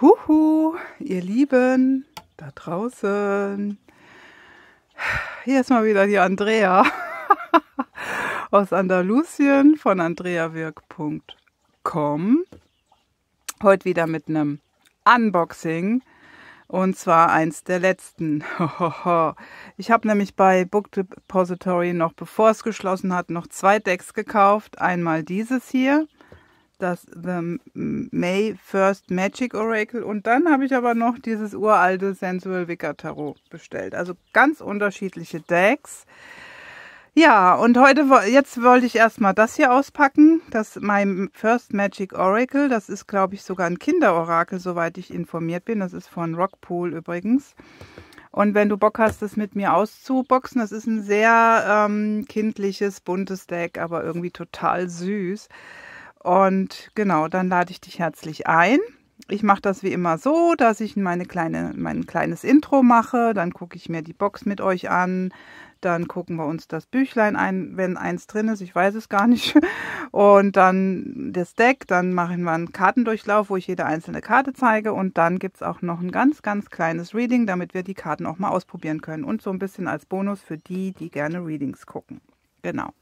Huhu, ihr Lieben da draußen. Hier ist mal wieder die Andrea aus Andalusien von andreawirk.com. Heute wieder mit einem Unboxing und zwar eins der letzten. Ich habe nämlich bei Book Depository noch, bevor es geschlossen hat, noch zwei Decks gekauft. Einmal dieses hier das The May First Magic Oracle und dann habe ich aber noch dieses uralte Sensual Vicar Tarot bestellt. Also ganz unterschiedliche Decks. Ja, und heute, jetzt wollte ich erstmal das hier auspacken. Das My First Magic Oracle. Das ist, glaube ich, sogar ein Kinderorakel, soweit ich informiert bin. Das ist von Rockpool übrigens. Und wenn du Bock hast, das mit mir auszuboxen, das ist ein sehr ähm, kindliches, buntes Deck, aber irgendwie total süß. Und genau, dann lade ich dich herzlich ein. Ich mache das wie immer so, dass ich meine kleine, mein kleines Intro mache. Dann gucke ich mir die Box mit euch an. Dann gucken wir uns das Büchlein ein, wenn eins drin ist. Ich weiß es gar nicht. Und dann das Deck. Dann machen wir einen Kartendurchlauf, wo ich jede einzelne Karte zeige. Und dann gibt es auch noch ein ganz, ganz kleines Reading, damit wir die Karten auch mal ausprobieren können. Und so ein bisschen als Bonus für die, die gerne Readings gucken. Genau.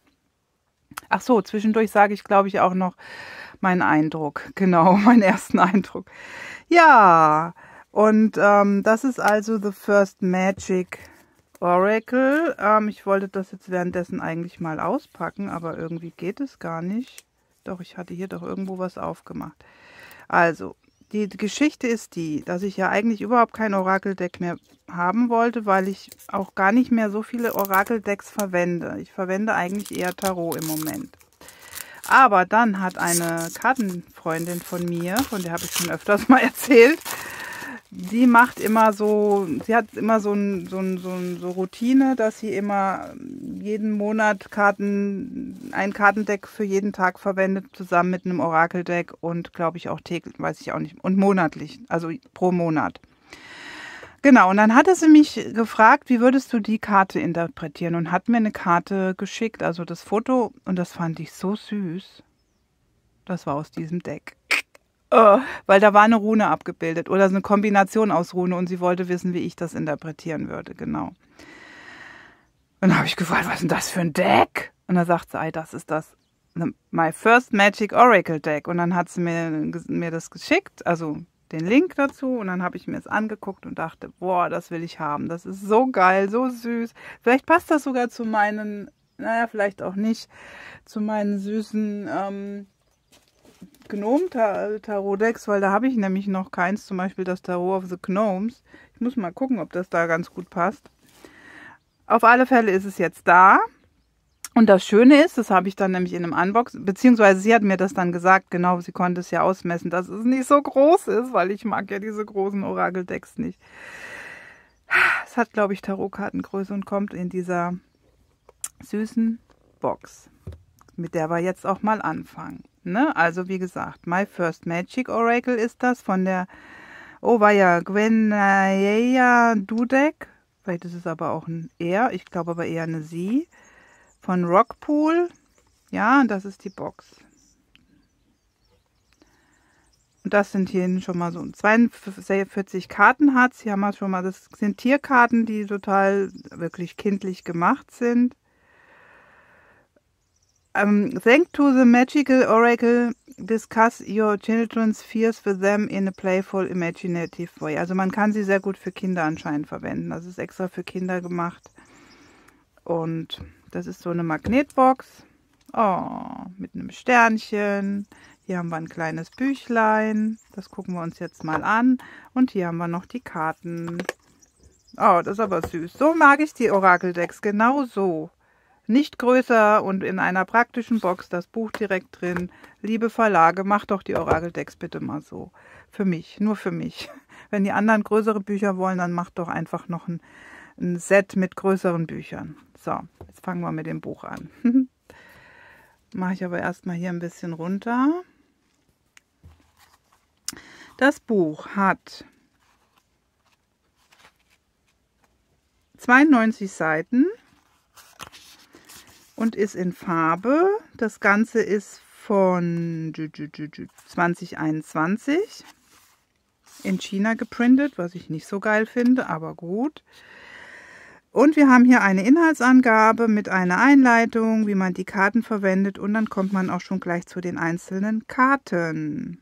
Ach so, zwischendurch sage ich, glaube ich, auch noch meinen Eindruck. Genau, meinen ersten Eindruck. Ja, und ähm, das ist also The First Magic Oracle. Ähm, ich wollte das jetzt währenddessen eigentlich mal auspacken, aber irgendwie geht es gar nicht. Doch, ich hatte hier doch irgendwo was aufgemacht. Also, die Geschichte ist die, dass ich ja eigentlich überhaupt kein Orakeldeck mehr haben wollte, weil ich auch gar nicht mehr so viele Orakeldecks verwende. Ich verwende eigentlich eher Tarot im Moment. Aber dann hat eine Kartenfreundin von mir, von der habe ich schon öfters mal erzählt, die macht immer so, sie hat immer so ein, so ein, so ein so Routine, dass sie immer jeden Monat Karten, ein Kartendeck für jeden Tag verwendet, zusammen mit einem Orakeldeck und glaube ich auch täglich, weiß ich auch nicht, und monatlich, also pro Monat. Genau, und dann hatte sie mich gefragt, wie würdest du die Karte interpretieren und hat mir eine Karte geschickt, also das Foto, und das fand ich so süß. Das war aus diesem Deck. Oh, weil da war eine Rune abgebildet oder eine Kombination aus Rune und sie wollte wissen, wie ich das interpretieren würde, genau. Und dann habe ich gefragt, was ist denn das für ein Deck? Und dann sagt sie, ey, das ist das My First Magic Oracle Deck. Und dann hat sie mir, mir das geschickt, also den Link dazu. Und dann habe ich mir es angeguckt und dachte, boah, das will ich haben. Das ist so geil, so süß. Vielleicht passt das sogar zu meinen, naja, vielleicht auch nicht, zu meinen süßen ähm, Gnome-Tarot-Decks, weil da habe ich nämlich noch keins, zum Beispiel das Tarot of the Gnomes. Ich muss mal gucken, ob das da ganz gut passt. Auf alle Fälle ist es jetzt da. Und das Schöne ist, das habe ich dann nämlich in einem Unbox, beziehungsweise sie hat mir das dann gesagt, genau, sie konnte es ja ausmessen, dass es nicht so groß ist, weil ich mag ja diese großen Orakel-Decks nicht. Es hat, glaube ich, Tarotkartengröße und kommt in dieser süßen Box, mit der wir jetzt auch mal anfangen. Ne? Also wie gesagt, My First Magic Oracle ist das von der, oh war ja Gwenaya Dudek. Vielleicht ist es aber auch ein Er, ich glaube aber eher eine Sie. Von Rockpool. Ja, das ist die Box. Und das sind hier schon mal so 42 Karten hat. Hier haben wir schon mal, das sind Tierkarten, die total wirklich kindlich gemacht sind. Um, thank to the magical oracle, discuss your children's fears with them in a playful, imaginative way. Also man kann sie sehr gut für Kinder anscheinend verwenden. Das ist extra für Kinder gemacht. Und das ist so eine Magnetbox. Oh, mit einem Sternchen. Hier haben wir ein kleines Büchlein. Das gucken wir uns jetzt mal an. Und hier haben wir noch die Karten. Oh, das ist aber süß. So mag ich die Orakeldecks. Genau so. Nicht größer und in einer praktischen Box das Buch direkt drin. Liebe Verlage, macht doch die Orakeldecks bitte mal so. Für mich, nur für mich. Wenn die anderen größere Bücher wollen, dann macht doch einfach noch ein, ein Set mit größeren Büchern. So, jetzt fangen wir mit dem Buch an. Mache ich aber erstmal hier ein bisschen runter. Das Buch hat 92 Seiten und ist in Farbe. Das Ganze ist von 2021. in China geprintet, was ich nicht so geil finde, aber gut. Und wir haben hier eine Inhaltsangabe mit einer Einleitung, wie man die Karten verwendet und dann kommt man auch schon gleich zu den einzelnen Karten,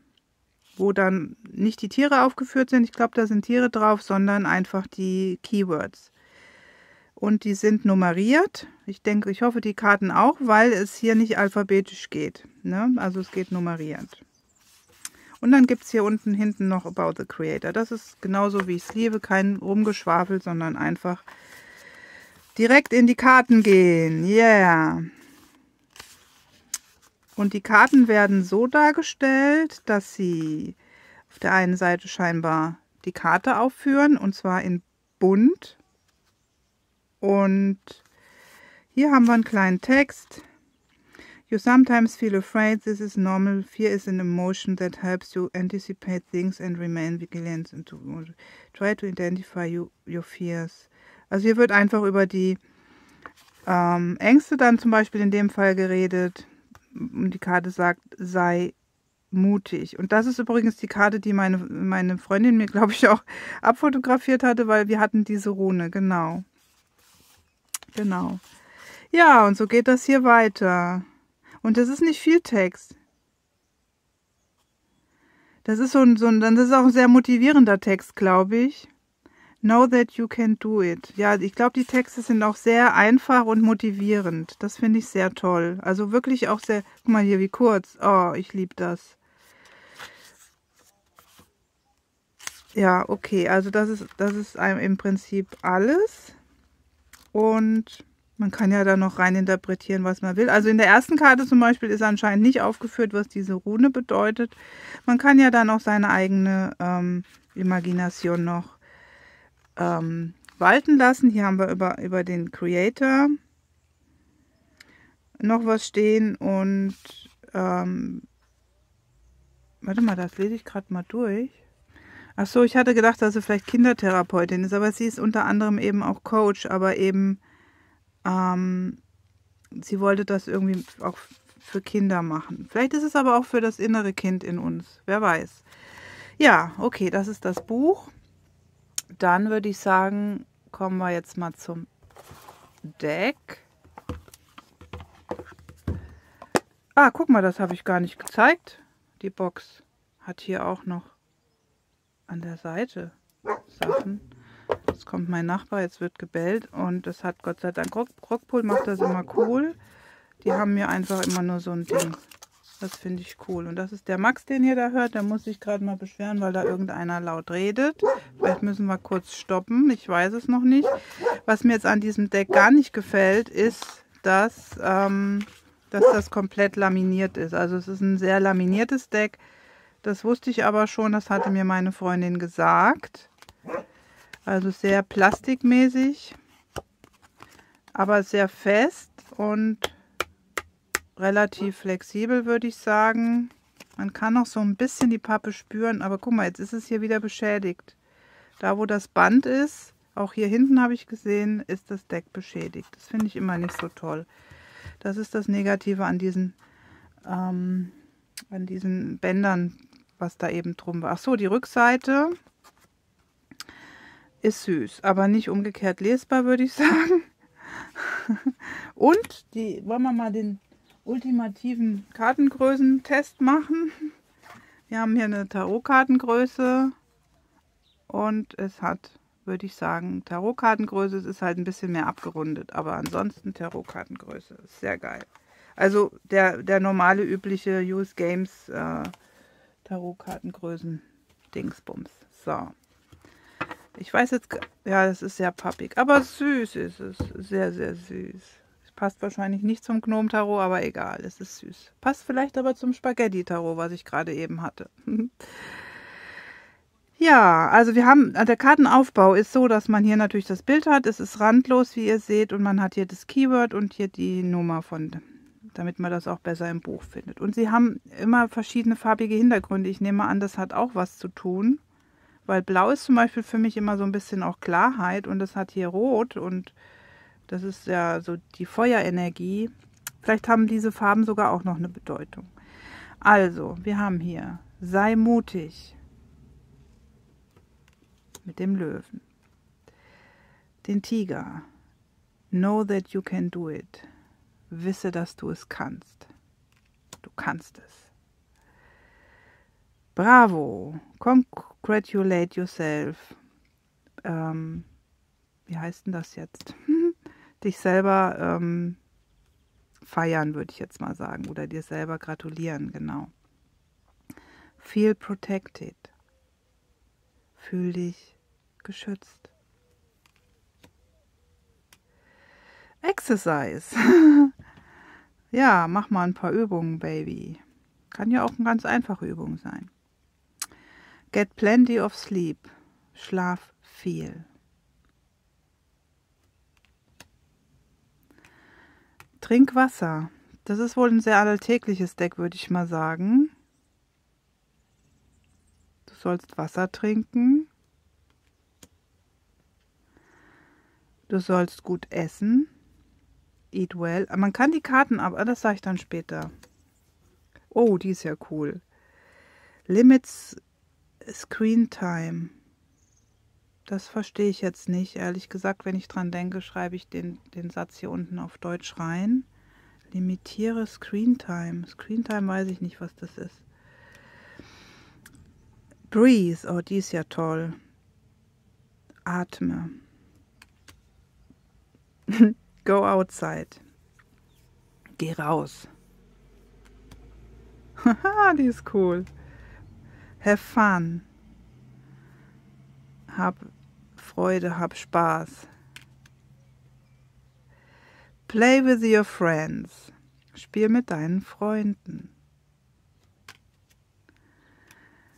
wo dann nicht die Tiere aufgeführt sind, ich glaube, da sind Tiere drauf, sondern einfach die Keywords. Und die sind nummeriert. Ich denke, ich hoffe, die Karten auch, weil es hier nicht alphabetisch geht. Ne? Also es geht nummeriert. Und dann gibt es hier unten hinten noch About the Creator. Das ist genauso, wie ich es liebe. Kein Rumgeschwafel, sondern einfach direkt in die Karten gehen. Yeah. Und die Karten werden so dargestellt, dass sie auf der einen Seite scheinbar die Karte aufführen, und zwar in bunt. Und hier haben wir einen kleinen Text. You sometimes feel afraid. This is normal. Fear is an emotion that helps you anticipate things and remain vigilant and to try to identify you, your fears. Also hier wird einfach über die ähm, Ängste dann zum Beispiel in dem Fall geredet. Und die Karte sagt, sei mutig. Und das ist übrigens die Karte, die meine, meine Freundin mir, glaube ich, auch abfotografiert hatte, weil wir hatten diese Rune, genau. Genau. Ja, und so geht das hier weiter. Und das ist nicht viel Text. Das ist so ein, so ein, das ist auch ein sehr motivierender Text, glaube ich. Know that you can do it. Ja, ich glaube, die Texte sind auch sehr einfach und motivierend. Das finde ich sehr toll. Also wirklich auch sehr. Guck mal hier, wie kurz. Oh, ich liebe das. Ja, okay. Also das ist, das ist im Prinzip alles. Und man kann ja da noch rein interpretieren, was man will. Also in der ersten Karte zum Beispiel ist anscheinend nicht aufgeführt, was diese Rune bedeutet. Man kann ja dann auch seine eigene ähm, Imagination noch ähm, walten lassen. Hier haben wir über, über den Creator noch was stehen und ähm, warte mal, das lese ich gerade mal durch. Ach so, ich hatte gedacht, dass sie vielleicht Kindertherapeutin ist, aber sie ist unter anderem eben auch Coach, aber eben ähm, sie wollte das irgendwie auch für Kinder machen. Vielleicht ist es aber auch für das innere Kind in uns, wer weiß. Ja, okay, das ist das Buch dann würde ich sagen, kommen wir jetzt mal zum Deck. Ah, guck mal, das habe ich gar nicht gezeigt. Die Box hat hier auch noch an der Seite Sachen. Jetzt kommt mein Nachbar, jetzt wird gebellt und das hat Gott sei Dank, Rockpool macht das immer cool. Die haben mir einfach immer nur so ein Ding das finde ich cool. Und das ist der Max, den ihr da hört. Der muss sich gerade mal beschweren, weil da irgendeiner laut redet. Vielleicht müssen wir kurz stoppen. Ich weiß es noch nicht. Was mir jetzt an diesem Deck gar nicht gefällt, ist, dass, ähm, dass das komplett laminiert ist. Also es ist ein sehr laminiertes Deck. Das wusste ich aber schon. Das hatte mir meine Freundin gesagt. Also sehr plastikmäßig. Aber sehr fest und relativ flexibel, würde ich sagen. Man kann noch so ein bisschen die Pappe spüren, aber guck mal, jetzt ist es hier wieder beschädigt. Da, wo das Band ist, auch hier hinten habe ich gesehen, ist das Deck beschädigt. Das finde ich immer nicht so toll. Das ist das Negative an diesen, ähm, an diesen Bändern, was da eben drum war. Ach so, die Rückseite ist süß, aber nicht umgekehrt lesbar, würde ich sagen. Und die, wollen wir mal den ultimativen Kartengrößentest machen. Wir haben hier eine Tarotkartengröße und es hat, würde ich sagen, Tarotkartengröße. Es ist halt ein bisschen mehr abgerundet, aber ansonsten Tarotkartengröße. Ist sehr geil. Also der, der normale, übliche Use Games äh, Tarotkartengrößen Dingsbums. So. Ich weiß jetzt, ja, das ist sehr pappig, aber süß ist es. Sehr, sehr süß. Passt wahrscheinlich nicht zum Gnom-Tarot, aber egal, es ist süß. Passt vielleicht aber zum Spaghetti-Tarot, was ich gerade eben hatte. ja, also wir haben, der Kartenaufbau ist so, dass man hier natürlich das Bild hat. Es ist randlos, wie ihr seht, und man hat hier das Keyword und hier die Nummer von, damit man das auch besser im Buch findet. Und sie haben immer verschiedene farbige Hintergründe. Ich nehme an, das hat auch was zu tun, weil Blau ist zum Beispiel für mich immer so ein bisschen auch Klarheit und es hat hier Rot und das ist ja so die Feuerenergie. Vielleicht haben diese Farben sogar auch noch eine Bedeutung. Also, wir haben hier, sei mutig. mit dem Löwen. Den Tiger. Know that you can do it. Wisse, dass du es kannst. Du kannst es. Bravo. Congratulate yourself. Ähm, wie heißt denn das jetzt? Dich selber ähm, feiern, würde ich jetzt mal sagen. Oder dir selber gratulieren, genau. Feel protected. Fühl dich geschützt. Exercise. ja, mach mal ein paar Übungen, Baby. Kann ja auch eine ganz einfache Übung sein. Get plenty of sleep. Schlaf viel. Trink Wasser. Das ist wohl ein sehr alltägliches Deck, würde ich mal sagen. Du sollst Wasser trinken. Du sollst gut essen. Eat well. Man kann die Karten ab, ah, das sage ich dann später. Oh, die ist ja cool. Limits Screen Time. Das verstehe ich jetzt nicht. Ehrlich gesagt, wenn ich dran denke, schreibe ich den, den Satz hier unten auf Deutsch rein. Limitiere Screen Time. Screen Time weiß ich nicht, was das ist. Breathe. Oh, die ist ja toll. Atme. Go outside. Geh raus. Haha, die ist cool. Have fun. Hab Freude, hab Spaß. Play with your friends. Spiel mit deinen Freunden.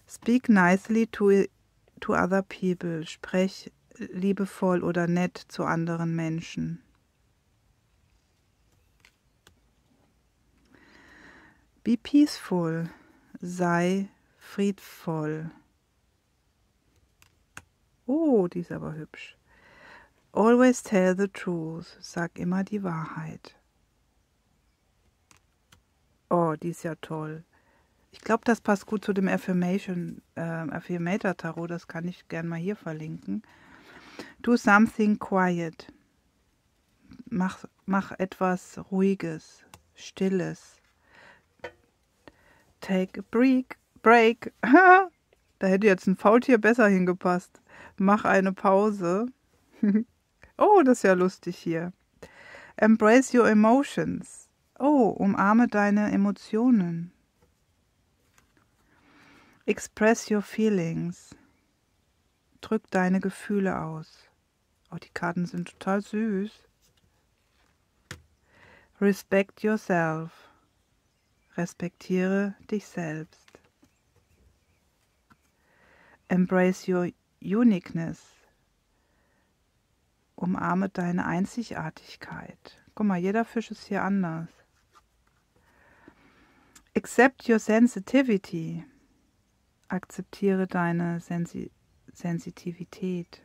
Speak nicely to, to other people. Sprech liebevoll oder nett zu anderen Menschen. Be peaceful. Sei friedvoll. Oh, die ist aber hübsch. Always tell the truth. Sag immer die Wahrheit. Oh, die ist ja toll. Ich glaube, das passt gut zu dem Affirmation, äh, Affirmator Tarot. Das kann ich gern mal hier verlinken. Do something quiet. Mach, mach etwas Ruhiges, Stilles. Take a break. Break. da hätte jetzt ein Faultier besser hingepasst. Mach eine Pause. oh, das ist ja lustig hier. Embrace your emotions. Oh, umarme deine Emotionen. Express your feelings. Drück deine Gefühle aus. Oh, die Karten sind total süß. Respect yourself. Respektiere dich selbst. Embrace your uniqueness. Umarme deine Einzigartigkeit. Guck mal, jeder Fisch ist hier anders. Accept your sensitivity. Akzeptiere deine Sensi Sensitivität.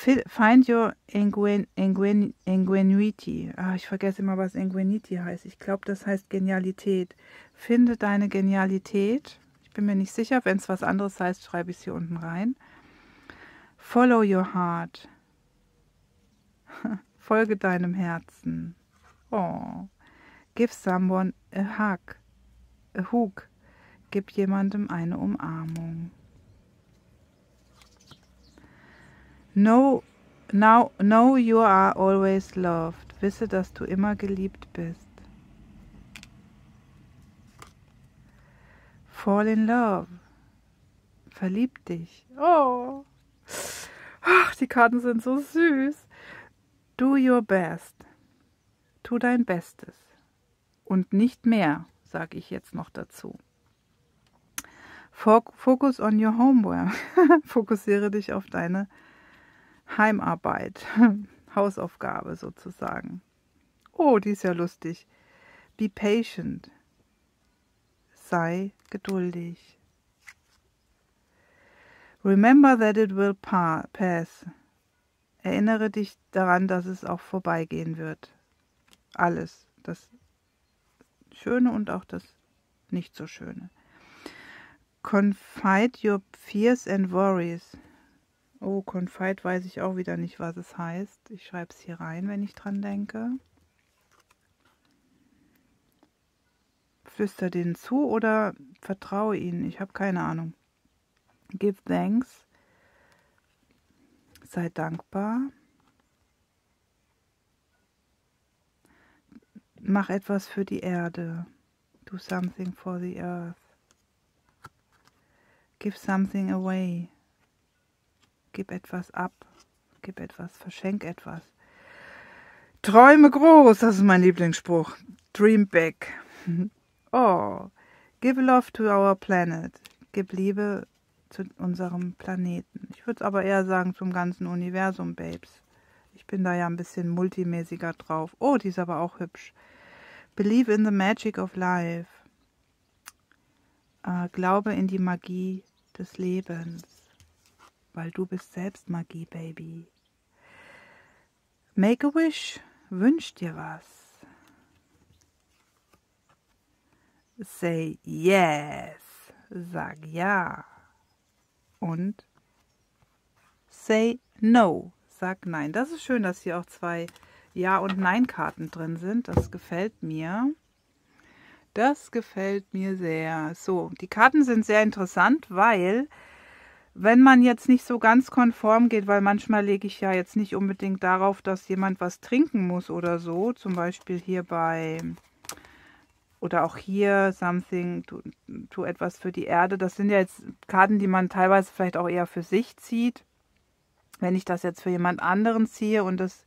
Find your ingenuity. Ah, ich vergesse immer, was ingenuity heißt. Ich glaube, das heißt Genialität. Finde deine Genialität. Ich bin mir nicht sicher. Wenn es was anderes heißt, schreibe ich es hier unten rein. Follow your heart. Folge deinem Herzen. Oh. Give someone a hug. A hug. Gib jemandem eine Umarmung. Know, now, know you are always loved. Wisse, dass du immer geliebt bist. Fall in love. Verlieb dich. Oh. Ach, die Karten sind so süß. Do your best. Tu dein Bestes. Und nicht mehr, sage ich jetzt noch dazu. Focus on your homework. Fokussiere dich auf deine Heimarbeit, Hausaufgabe sozusagen. Oh, die ist ja lustig. Be patient. Sei geduldig. Remember that it will pass. Erinnere dich daran, dass es auch vorbeigehen wird. Alles. Das Schöne und auch das nicht so Schöne. Confide your fears and worries. Oh, Confide weiß ich auch wieder nicht, was es heißt. Ich schreibe es hier rein, wenn ich dran denke. Flüster denen zu oder vertraue ihnen. Ich habe keine Ahnung. Give thanks. Sei dankbar. Mach etwas für die Erde. Do something for the earth. Give something away. Gib etwas ab. Gib etwas, verschenk etwas. Träume groß, das ist mein Lieblingsspruch. Dream big. Oh, give love to our planet. Gib Liebe zu unserem Planeten. Ich würde es aber eher sagen zum ganzen Universum, Babes. Ich bin da ja ein bisschen multimäßiger drauf. Oh, die ist aber auch hübsch. Believe in the magic of life. Äh, glaube in die Magie des Lebens. Weil du bist selbst Magie, Baby. Make a wish. Wünsch dir was. Say yes. Sag ja. Und say no. Sag nein. Das ist schön, dass hier auch zwei Ja- und Nein-Karten drin sind. Das gefällt mir. Das gefällt mir sehr. So, die Karten sind sehr interessant, weil wenn man jetzt nicht so ganz konform geht, weil manchmal lege ich ja jetzt nicht unbedingt darauf, dass jemand was trinken muss oder so, zum Beispiel hier bei oder auch hier something, tu, tu etwas für die Erde. Das sind ja jetzt Karten, die man teilweise vielleicht auch eher für sich zieht. Wenn ich das jetzt für jemand anderen ziehe und das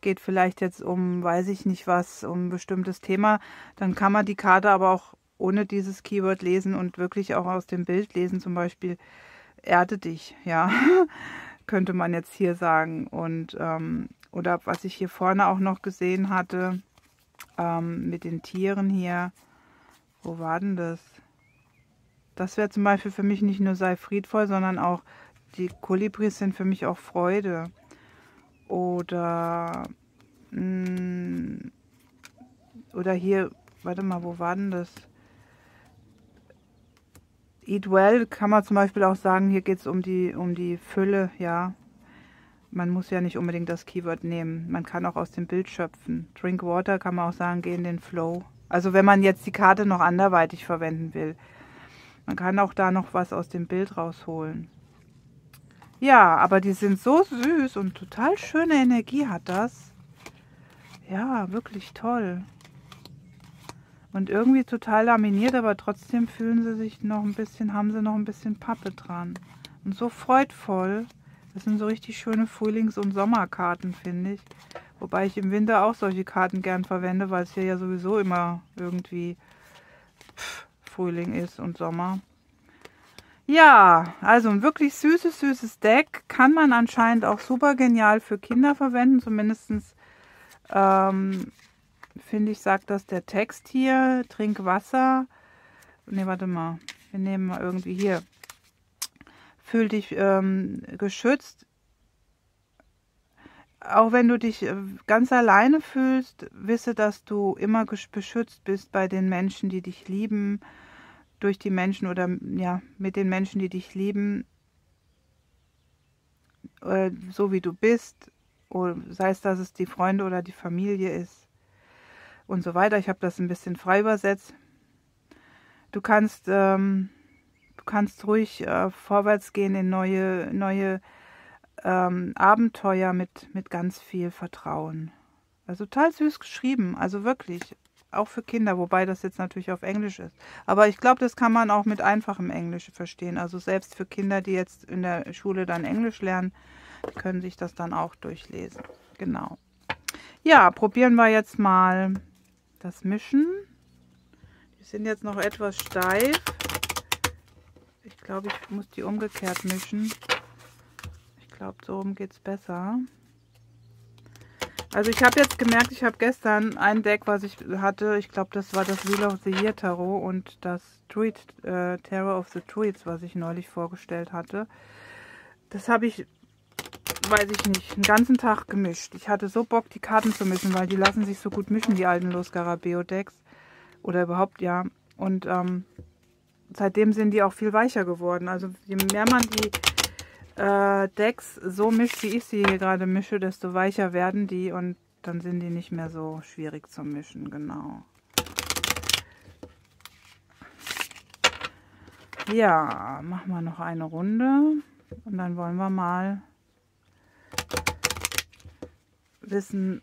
geht vielleicht jetzt um, weiß ich nicht was, um ein bestimmtes Thema, dann kann man die Karte aber auch ohne dieses Keyword lesen und wirklich auch aus dem Bild lesen, zum Beispiel erde dich, ja, könnte man jetzt hier sagen. Und ähm, oder was ich hier vorne auch noch gesehen hatte, ähm, mit den Tieren hier. Wo war denn das? Das wäre zum Beispiel für mich nicht nur sei friedvoll, sondern auch die Kolibris sind für mich auch Freude. Oder mh, mm, oder hier, warte mal, wo war denn das? Eat well kann man zum Beispiel auch sagen, hier geht es um die, um die Fülle, ja. Man muss ja nicht unbedingt das Keyword nehmen. Man kann auch aus dem Bild schöpfen. Drink water kann man auch sagen, geh in den Flow. Also wenn man jetzt die Karte noch anderweitig verwenden will. Man kann auch da noch was aus dem Bild rausholen. Ja, aber die sind so süß und total schöne Energie hat das. Ja, wirklich toll. Und irgendwie total laminiert, aber trotzdem fühlen sie sich noch ein bisschen, haben sie noch ein bisschen Pappe dran. Und so freudvoll. Das sind so richtig schöne Frühlings- und Sommerkarten, finde ich. Wobei ich im Winter auch solche Karten gern verwende, weil es hier ja sowieso immer irgendwie Frühling ist und Sommer. Ja, also ein wirklich süßes, süßes Deck. Kann man anscheinend auch super genial für Kinder verwenden. Zumindest ähm, finde ich, sagt das der Text hier. Trink Wasser. Ne, warte mal. Wir nehmen mal irgendwie hier. Fühl dich ähm, geschützt. Auch wenn du dich äh, ganz alleine fühlst, wisse, dass du immer beschützt bist bei den Menschen, die dich lieben, durch die Menschen oder ja, mit den Menschen, die dich lieben, äh, so wie du bist, sei es, dass es die Freunde oder die Familie ist und so weiter. Ich habe das ein bisschen frei übersetzt. Du kannst, ähm, du kannst ruhig äh, vorwärts gehen in neue, neue ähm, Abenteuer mit, mit ganz viel Vertrauen. Also total süß geschrieben, also wirklich, auch für Kinder, wobei das jetzt natürlich auf Englisch ist. Aber ich glaube, das kann man auch mit einfachem Englisch verstehen. Also selbst für Kinder, die jetzt in der Schule dann Englisch lernen, können sich das dann auch durchlesen. Genau. Ja, probieren wir jetzt mal das Mischen. Die sind jetzt noch etwas steif. Ich glaube, ich muss die umgekehrt mischen. Ich glaube, so rum geht es besser. Also ich habe jetzt gemerkt, ich habe gestern ein Deck, was ich hatte. Ich glaube, das war das Wheel of the Year Tarot und das Druid, äh, Tarot of the Druids, was ich neulich vorgestellt hatte. Das habe ich weiß ich nicht, einen ganzen Tag gemischt. Ich hatte so Bock, die Karten zu mischen, weil die lassen sich so gut mischen, die alten Los Garabeo Decks. Oder überhaupt, ja. Und ähm, seitdem sind die auch viel weicher geworden. Also je mehr man die äh, Decks so mischt, wie ich sie hier gerade mische, desto weicher werden die und dann sind die nicht mehr so schwierig zu mischen, genau. Ja, machen wir noch eine Runde und dann wollen wir mal wissen,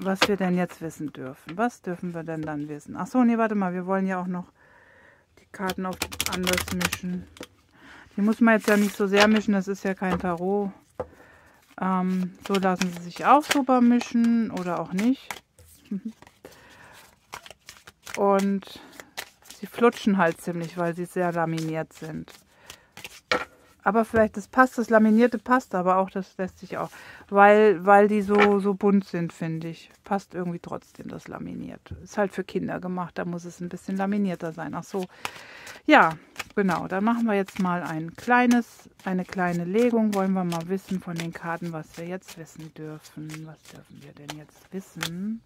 was wir denn jetzt wissen dürfen. Was dürfen wir denn dann wissen? Ach so, nee, warte mal, wir wollen ja auch noch die Karten auf anders mischen. Die muss man jetzt ja nicht so sehr mischen, das ist ja kein Tarot. Ähm, so lassen sie sich auch super mischen oder auch nicht. Und sie flutschen halt ziemlich, weil sie sehr laminiert sind. Aber vielleicht, das passt, das Laminierte passt, aber auch das lässt sich auch, weil, weil die so, so bunt sind, finde ich. Passt irgendwie trotzdem das Laminiert. Ist halt für Kinder gemacht, da muss es ein bisschen laminierter sein. Ach so. Ja, genau. Dann machen wir jetzt mal ein kleines, eine kleine Legung. Wollen wir mal wissen von den Karten, was wir jetzt wissen dürfen. Was dürfen wir denn jetzt wissen?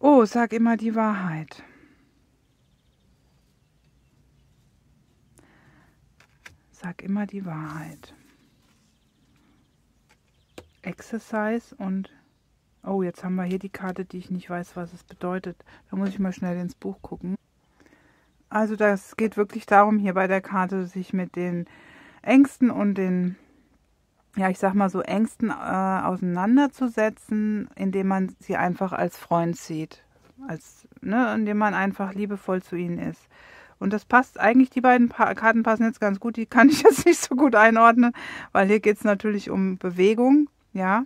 Oh, sag immer die Wahrheit. Sag immer die Wahrheit. Exercise und... Oh, jetzt haben wir hier die Karte, die ich nicht weiß, was es bedeutet. Da muss ich mal schnell ins Buch gucken. Also das geht wirklich darum, hier bei der Karte sich mit den Ängsten und den ja, ich sag mal so Ängsten äh, auseinanderzusetzen, indem man sie einfach als Freund sieht, als ne, indem man einfach liebevoll zu ihnen ist. Und das passt eigentlich, die beiden pa Karten passen jetzt ganz gut, die kann ich jetzt nicht so gut einordnen, weil hier geht es natürlich um Bewegung, ja.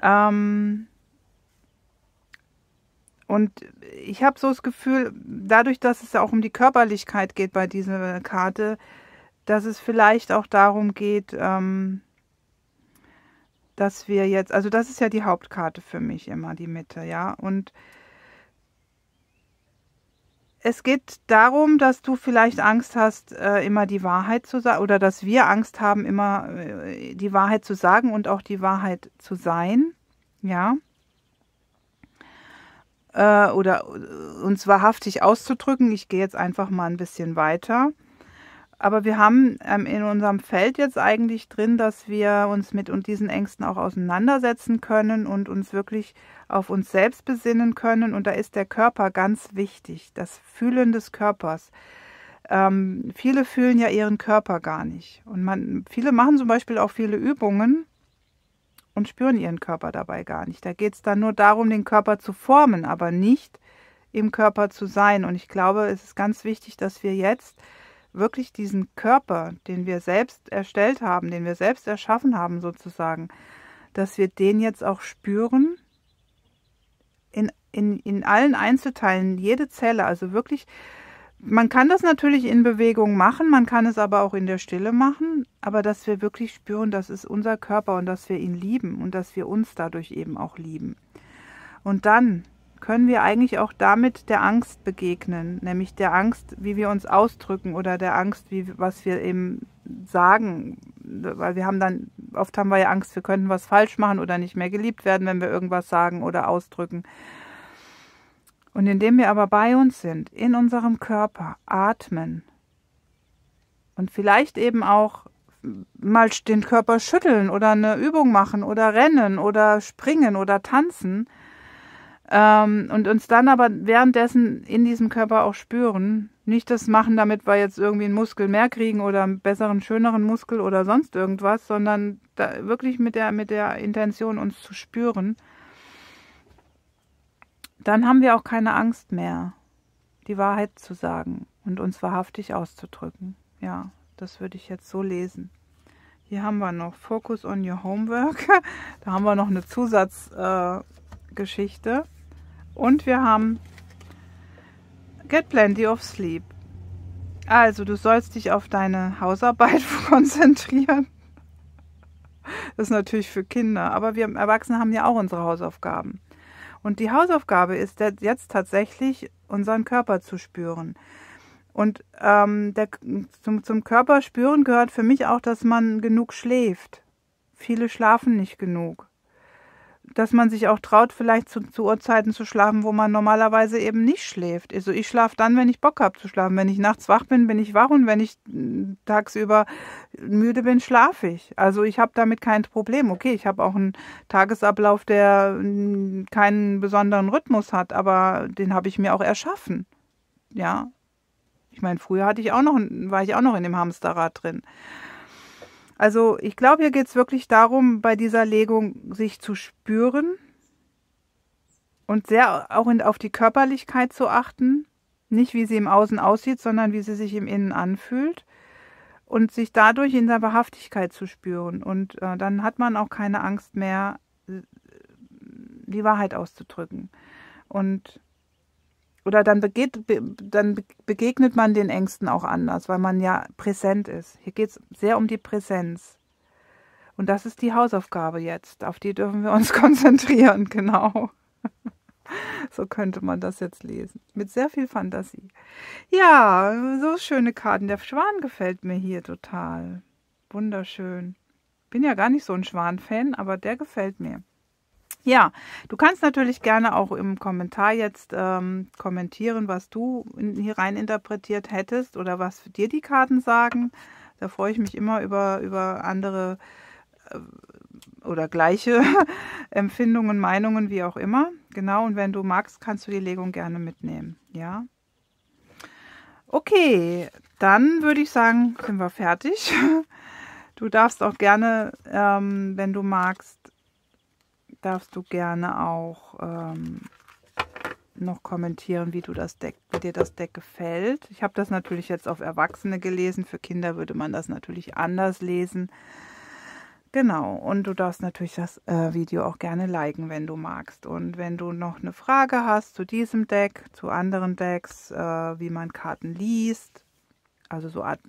Ähm, und ich habe so das Gefühl, dadurch, dass es ja auch um die Körperlichkeit geht bei dieser Karte, dass es vielleicht auch darum geht, ähm, dass wir jetzt, also das ist ja die Hauptkarte für mich immer, die Mitte, ja. Und es geht darum, dass du vielleicht Angst hast, äh, immer die Wahrheit zu sagen, oder dass wir Angst haben, immer äh, die Wahrheit zu sagen und auch die Wahrheit zu sein, ja. Äh, oder uns wahrhaftig auszudrücken. Ich gehe jetzt einfach mal ein bisschen weiter. Aber wir haben ähm, in unserem Feld jetzt eigentlich drin, dass wir uns mit und diesen Ängsten auch auseinandersetzen können und uns wirklich auf uns selbst besinnen können. Und da ist der Körper ganz wichtig, das Fühlen des Körpers. Ähm, viele fühlen ja ihren Körper gar nicht. Und man, viele machen zum Beispiel auch viele Übungen und spüren ihren Körper dabei gar nicht. Da geht es dann nur darum, den Körper zu formen, aber nicht im Körper zu sein. Und ich glaube, es ist ganz wichtig, dass wir jetzt wirklich diesen Körper, den wir selbst erstellt haben, den wir selbst erschaffen haben sozusagen, dass wir den jetzt auch spüren in, in, in allen Einzelteilen, jede Zelle, also wirklich, man kann das natürlich in Bewegung machen, man kann es aber auch in der Stille machen, aber dass wir wirklich spüren, das ist unser Körper und dass wir ihn lieben und dass wir uns dadurch eben auch lieben. Und dann können wir eigentlich auch damit der Angst begegnen, nämlich der Angst, wie wir uns ausdrücken oder der Angst, wie was wir eben sagen, weil wir haben dann oft haben wir ja Angst, wir könnten was falsch machen oder nicht mehr geliebt werden, wenn wir irgendwas sagen oder ausdrücken. Und indem wir aber bei uns sind, in unserem Körper atmen und vielleicht eben auch mal den Körper schütteln oder eine Übung machen oder rennen oder springen oder tanzen, ähm, und uns dann aber währenddessen in diesem Körper auch spüren. Nicht das machen, damit wir jetzt irgendwie einen Muskel mehr kriegen oder einen besseren, schöneren Muskel oder sonst irgendwas, sondern wirklich mit der, mit der Intention, uns zu spüren. Dann haben wir auch keine Angst mehr, die Wahrheit zu sagen und uns wahrhaftig auszudrücken. Ja, das würde ich jetzt so lesen. Hier haben wir noch Focus on your homework. da haben wir noch eine Zusatzgeschichte. Äh, und wir haben Get Plenty of Sleep. Also, du sollst dich auf deine Hausarbeit konzentrieren. Das ist natürlich für Kinder, aber wir Erwachsene haben ja auch unsere Hausaufgaben. Und die Hausaufgabe ist jetzt tatsächlich, unseren Körper zu spüren. Und ähm, der, zum, zum Körper spüren gehört für mich auch, dass man genug schläft. Viele schlafen nicht genug dass man sich auch traut, vielleicht zu, zu Uhrzeiten zu schlafen, wo man normalerweise eben nicht schläft. Also ich schlafe dann, wenn ich Bock habe zu schlafen. Wenn ich nachts wach bin, bin ich wach und wenn ich mm, tagsüber müde bin, schlafe ich. Also ich habe damit kein Problem. Okay, ich habe auch einen Tagesablauf, der mm, keinen besonderen Rhythmus hat, aber den habe ich mir auch erschaffen. Ja. Ich meine, früher hatte ich auch noch, war ich auch noch in dem Hamsterrad drin. Also ich glaube, hier geht es wirklich darum, bei dieser Legung sich zu spüren und sehr auch in, auf die Körperlichkeit zu achten. Nicht wie sie im Außen aussieht, sondern wie sie sich im Innen anfühlt und sich dadurch in der Wahrhaftigkeit zu spüren. Und äh, dann hat man auch keine Angst mehr, die Wahrheit auszudrücken. Und oder dann, begeht, dann begegnet man den Ängsten auch anders, weil man ja präsent ist. Hier geht es sehr um die Präsenz. Und das ist die Hausaufgabe jetzt. Auf die dürfen wir uns konzentrieren, genau. So könnte man das jetzt lesen. Mit sehr viel Fantasie. Ja, so schöne Karten. Der Schwan gefällt mir hier total. Wunderschön. Bin ja gar nicht so ein Schwan-Fan, aber der gefällt mir. Ja, du kannst natürlich gerne auch im Kommentar jetzt ähm, kommentieren, was du hier rein interpretiert hättest oder was für dir die Karten sagen. Da freue ich mich immer über, über andere äh, oder gleiche Empfindungen, Meinungen, wie auch immer. Genau, und wenn du magst, kannst du die Legung gerne mitnehmen. Ja. Okay, dann würde ich sagen, sind wir fertig. Du darfst auch gerne, ähm, wenn du magst, darfst du gerne auch ähm, noch kommentieren, wie du das Deck, wie dir das Deck gefällt. Ich habe das natürlich jetzt auf Erwachsene gelesen. Für Kinder würde man das natürlich anders lesen. Genau, und du darfst natürlich das äh, Video auch gerne liken, wenn du magst. Und wenn du noch eine Frage hast zu diesem Deck, zu anderen Decks, äh, wie man Karten liest, also so Art,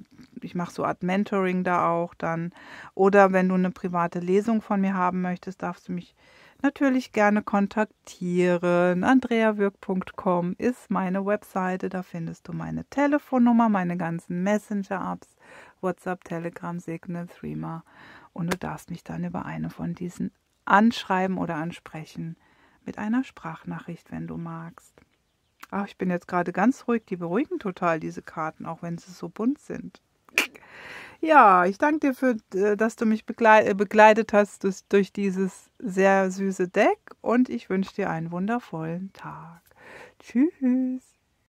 ich mache so Art Mentoring da auch dann. Oder wenn du eine private Lesung von mir haben möchtest, darfst du mich natürlich gerne kontaktieren. andreawirk.com ist meine Webseite. Da findest du meine Telefonnummer, meine ganzen Messenger-Apps, WhatsApp, Telegram, Signal, Threema. Und du darfst mich dann über eine von diesen anschreiben oder ansprechen mit einer Sprachnachricht, wenn du magst. Ach, ich bin jetzt gerade ganz ruhig. Die beruhigen total, diese Karten, auch wenn sie so bunt sind. Ja, ich danke dir, für, äh, dass du mich äh, begleitet hast durch, durch dieses sehr süße Deck und ich wünsche dir einen wundervollen Tag. Tschüss.